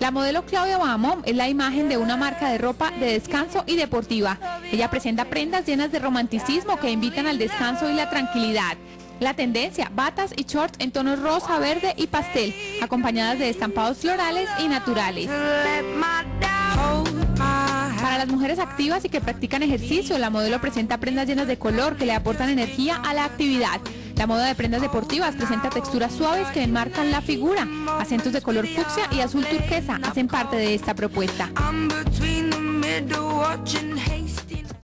La modelo Claudia Bahamón es la imagen de una marca de ropa de descanso y deportiva. Ella presenta prendas llenas de romanticismo que invitan al descanso y la tranquilidad. La tendencia, batas y shorts en tonos rosa, verde y pastel, acompañadas de estampados florales y naturales. Para las mujeres activas y que practican ejercicio, la modelo presenta prendas llenas de color que le aportan energía a la actividad. La moda de prendas deportivas presenta texturas suaves que enmarcan la figura. Acentos de color fucsia y azul turquesa hacen parte de esta propuesta.